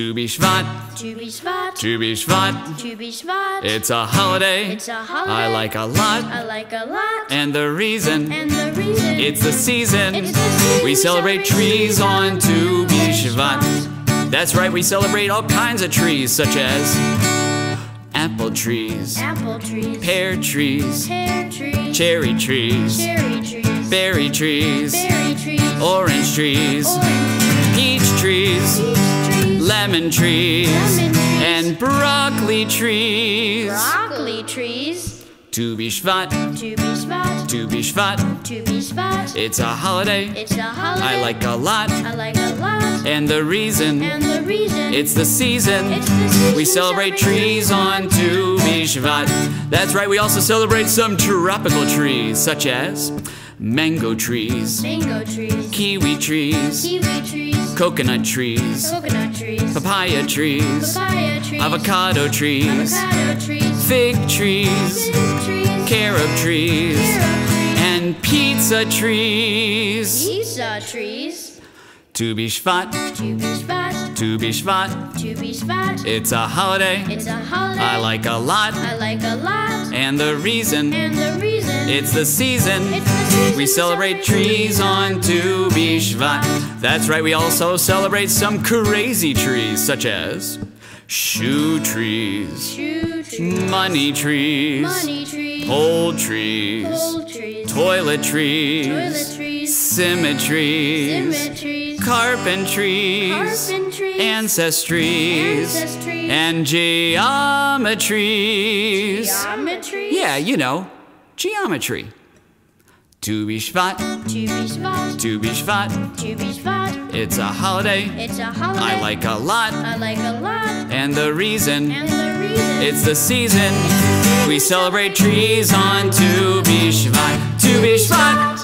Tu B'Shvat, Tu B'Shvat, Tu B'Shvat. Tu B'Shvat. It's a holiday. It's a holiday. I like a lot. I like a lot. And the reason And the reason it's the season. It's the season. We celebrate trees on Tu B'Shvat. That's right, we celebrate all kinds of trees, such as apple trees, apple trees, pear trees, pear trees, cherry trees, cherry trees, berry trees, berry trees, orange trees, orange lemon trees, Lemon trees. and broccoli trees. broccoli trees. To be B'Shvat, To be Tu To be B'Shvat. It's a holiday. It's a holiday. I like a lot. I like a lot. And the reason And the reason it's the season. It's the season We celebrate trees on Tu B'Shvat. That's right, we also celebrate some tropical trees, such as mango trees, mango trees, kiwi trees, kiwi trees, coconut trees, coconut trees, papaya trees, papaya trees, avocado trees, avocado trees, fig trees, fig trees, carob trees, carob trees, and pizza trees. pizza trees. Tu B'Shvat, Tu B'Shvat, Tu B'Shvat. Tu B'Shvat. It's a holiday. It's a holiday. I like a lot. I like a lot. And the reason And the reason it's the season. It's the season We celebrate trees on Tu B'Shvat. That's right, we also celebrate some crazy trees, such as shoe trees, shoe trees, money trees, money trees, pole trees, pole trees, toilet trees, toilet trees, symmetries, symmetries, carpentries, carpentries, ancestries, ancestries, and geometries. geometries. Yeah, you know, geometry. Tu B'Shvat, Tu B'Shvat, Tu B'Shvat. Tu B'Shvat. It's a holiday. It's a holiday. I like a lot. I like a lot. And the reason And the reason it's the season. We celebrate trees on Tu B'Shvat. Tu B'Shvat.